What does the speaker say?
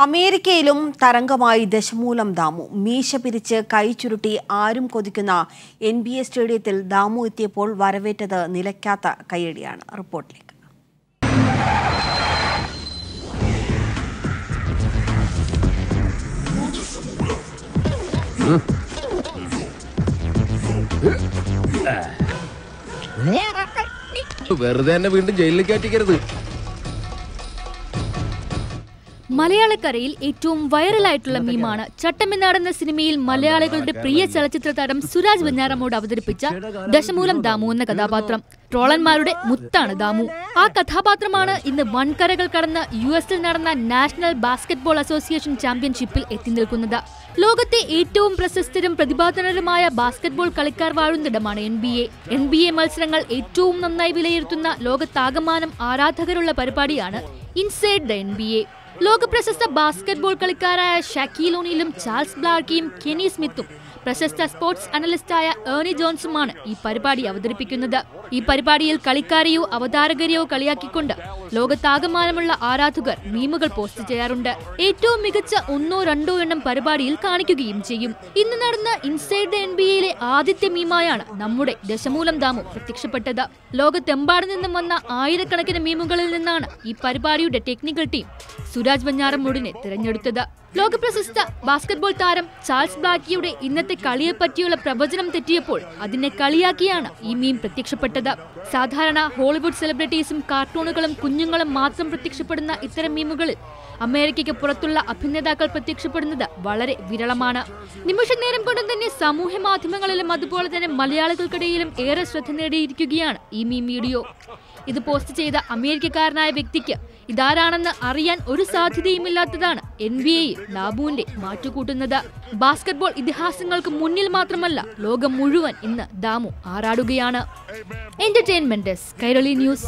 അമേരിക്കയിലും തരംഗമായി ദശമൂലം ദാമു. മീശ പിരിച്ച് കൈ ചുരുട്ടി ആരും കൊതിക്കുന്ന എൻ ബി എ സ്റ്റേഡിയത്തിൽ ദാമു എത്തിയപ്പോൾ വരവേറ്റത് നിലയ്ക്കാത്ത കയ്യടിയാണ്. റിപ്പോർട്ടിലേക്ക്. വെറുതെ എന്നെ വീണ്ടും ജയിലിൽ കയറ്റിക്കരുത് മലയാളക്കരയിൽ ഏറ്റവും വൈറലായിട്ടുള്ള മീമാണ് ചട്ടമ്പിനാട് എന്ന സിനിമയിൽ മലയാളികളുടെ പ്രിയ ചലച്ചിത്ര താരം സുരാജ് വെഞ്ഞാറമ്മോട് അവതരിപ്പിച്ച ദശമൂലം ദാമു എന്ന കഥാപാത്രം. ട്രോളന്മാരുടെ മുത്താണ് ദാമു. ആ കഥാപാത്രമാണ് ഇന്ന് വൻകരകൾ കടന്ന് യു എസിൽ നടന്ന നാഷണൽ ബാസ്കറ്റ്ബോൾ അസോസിയേഷൻ ചാമ്പ്യൻഷിപ്പിൽ എത്തി നിൽക്കുന്നത്. ലോകത്തെ ഏറ്റവും പ്രശസ്തരും പ്രതിഭാധനരുമായ ബാസ്കറ്റ്ബോൾ കളിക്കാർ വാഴുന്നിടമാണ് N B A N B A മത്സരങ്ങൾ ഏറ്റവും നന്നായി വിലയിരുത്തുന്ന ലോകത്താകമാനം ആരാധകരുള്ള പരിപാടിയാണ് inside the N B A ലോകപ്രശസ്ത ബാസ്കറ്റ്ബോൾ കളിക്കാരായ ഷക്കീൽ ഒനീലും ചാൾസ് ബ്ലാർക്കിയും കെനി സ്മിത്തും പ്രശസ്ത സ്പോർട്സ് അനലിസ്റ്റായ ഏർണി ജോൺസുമാണ് ഈ പരിപാടി അവതരിപ്പിക്കുന്നത്. ഈ പരിപാടിയിൽ കളിക്കാരെയോ അവതാരകരെയോ കളിയാക്കിക്കൊണ്ട് ലോകത്താകമാനമുള്ള ആരാധകർ മീമുകൾ പോസ്റ്റ് ചെയ്യാറുണ്ട്. ഏറ്റവും മികച്ച ഒന്നോ രണ്ടോ എണ്ണം പരിപാടിയിൽ കാണിക്കുകയും ചെയ്യും. ഇന്ന് നടന്ന ഇൻസൈഡ് ദ എൻ ബി എയിലെ ആദ്യത്തെ മീമായാണ് നമ്മുടെ ദശമൂലം ദാമു പ്രത്യക്ഷപ്പെട്ടത്. ലോകത്തെമ്പാടു നിന്നും വന്ന ആയിരക്കണക്കിന് മീമുകളിൽ നിന്നാണ് ഈ പരിപാടിയുടെ ടെക്നിക്കൽ ടീം സുരാജ് വഞ്ഞാറമൂടിനെ തിരഞ്ഞെടുത്തത്. ലോകപ്രശസ്ത ബാസ്കറ്റ്ബോൾ താരം ചാൾസ് ബ്ലാക്കിയുടെ ഇന്നത്തെ കളിയെ പറ്റിയുള്ള പ്രവചനം തെറ്റിയപ്പോൾ അതിനെ കളിയാക്കിയാണ് ഈ മീം പ്രത്യക്ഷപ്പെട്ടത്. സാധാരണ ഹോളിവുഡ് സെലിബ്രിറ്റീസും കാർട്ടൂണുകളും കുഞ്ഞുങ്ങളും മാത്രം പ്രത്യക്ഷപ്പെടുന്ന ഇത്തരം മീമുകളിൽ അമേരിക്കയ്ക്ക് പുറത്തുള്ള അഭിനേതാക്കൾ പ്രത്യക്ഷപ്പെടുന്നത് വളരെ വിരളമാണ്. നിമിഷ നേരം കൊണ്ട് തന്നെ സമൂഹ മാധ്യമങ്ങളിലും അതുപോലെ തന്നെ മലയാളികൾക്കിടയിലും ഏറെ ശ്രദ്ധ നേടിയിരിക്കുകയാണ് ഈ മീം വീഡിയോ. ഇത് പോസ്റ്റ് ചെയ്ത അമേരിക്കക്കാരനായ വ്യക്തിക്ക് ഇതാരാണെന്ന് അറിയാൻ ഒരു സാധ്യതയുമില്ലാത്തതാണ് എൻ ബി എയിൽ ദാബുവിന്റെ മാറ്റുകൂട്ടുന്നത്. ബാസ്കറ്റ്ബോൾ ഇതിഹാസങ്ങൾക്ക് മുന്നിൽ മാത്രമല്ല ലോകം മുഴുവൻ ഇന്ന് ദാമു ആറാടുകയാണ്. Entertainment Kairali news